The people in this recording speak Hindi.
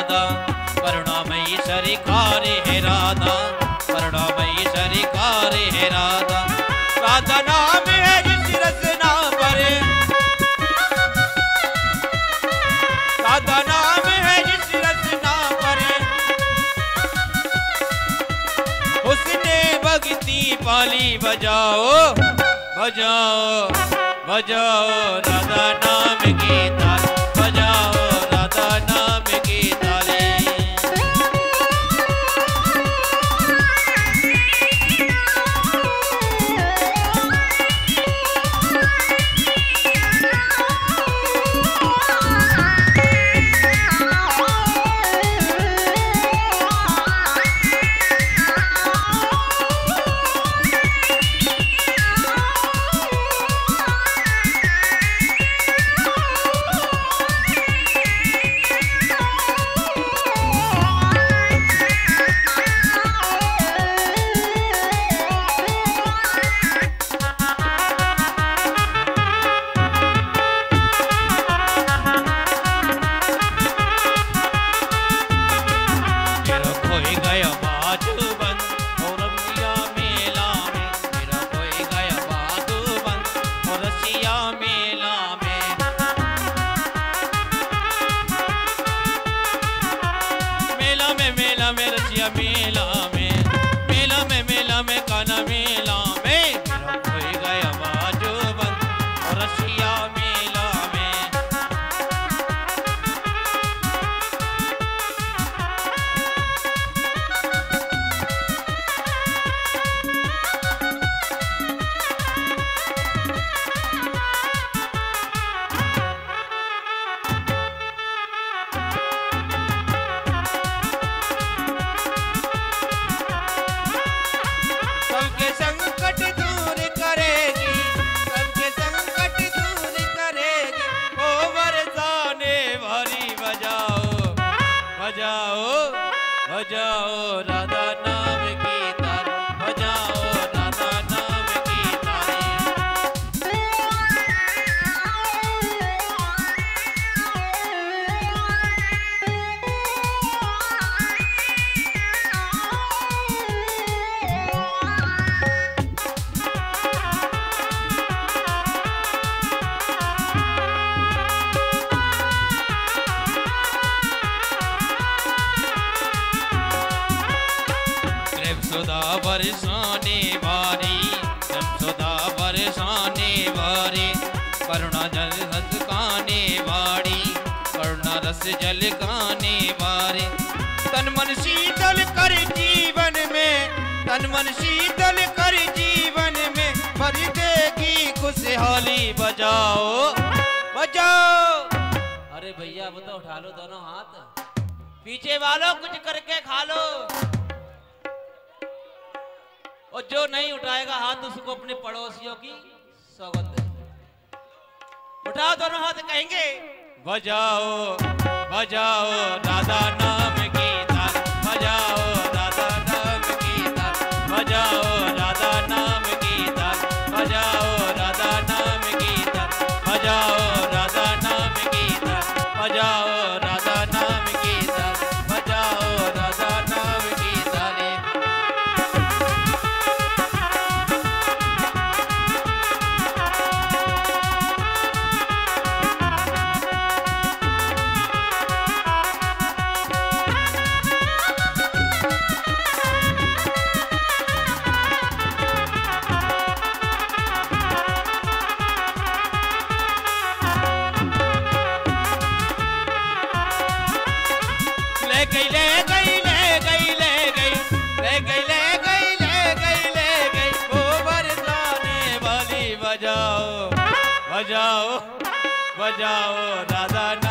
राधा। करुणामयी सरकारे हे राधा। करुणामयी सरकारे हे राधा। राधा नाम है जिस रचना भरे राधा नाम है जिस रचना भरे उसने भक्ति पाली, बजाओ बजाओ बजाओ। राधा नाम गीता, बजाओ। मेला में काना मेला। जाओ हो जाओ राधा सुधा बरसाने वारी प्रेम सुधा बरसाने वारी, करुणा जल रस गाने वारी, करुणा रस जल गाने वारे। तन मन शीतल कर जीवन में, तन मन शीतल कर जीवन में भर देगी खुशहाली बजाओ बजाओ। अरे भैया वो तो उठा लो दोनों हाथ। पीछे वालों कुछ करके खा लो। और जो नहीं उठाएगा हाथ, उसको अपने पड़ोसियों की सौगंध उठाओ दोनों हाथ, कहेंगे, बजाओ बजाओ दादा नाम गीता बजाओ दादा नाम गीता बजाओ दादा नाम गीता बजाओ। बजाओ बजाओ दादा ना